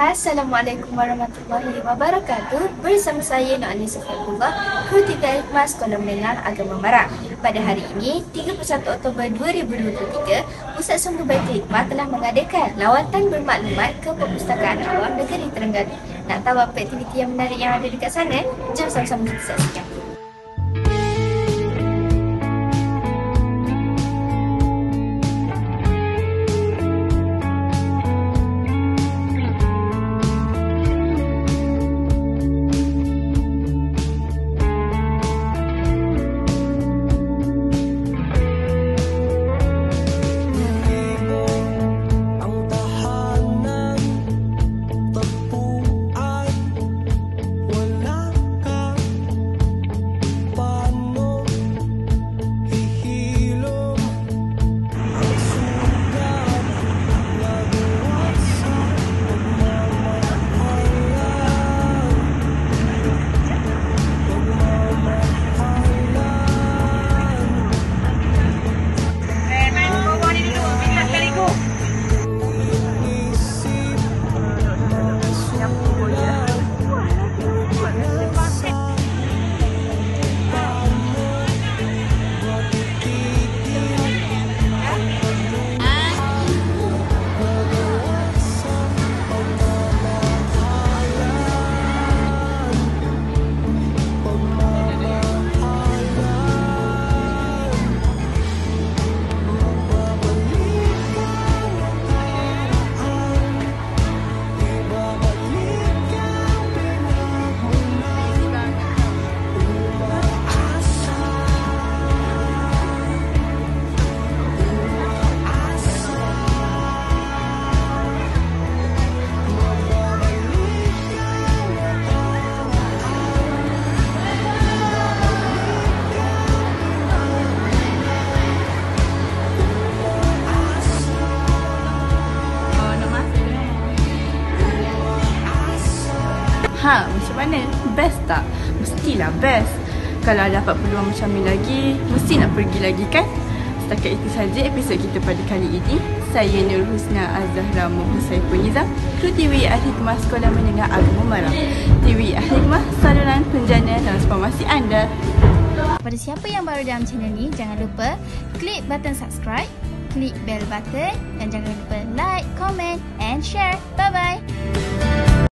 Assalamualaikum warahmatullahi wabarakatuh. Bersama saya Nur Anissa Fakullah Kru TV Hikmah Sekolah Menengah Agama Barat Pada hari ini, 31 Oktober 2023 Pusat Sumber Baita Hikmah telah mengadakan lawatan bermaklumat ke Perpustakaan Awam Negeri Terengganu. Nak tahu apa aktiviti yang menarik yang ada dekat sana? Jom sama-sama kita saksikan Ha, macam mana? Best tak? Mestilah best. Kalau dapat peluang macam ni lagi, mesti nak pergi lagi kan? Setakat itu saja episod kita pada kali ini. Saya Nur Husna Azhara Muhammad Saiful Nizam, kru TV Al-Hikmah Sekolah Menengah Agama Marah. TV Al-Hikmah, saluran penjana transformasi anda. Kepada siapa yang baru dalam channel ni, jangan lupa klik button subscribe, klik bell button dan jangan lupa like, comment and share. Bye-bye.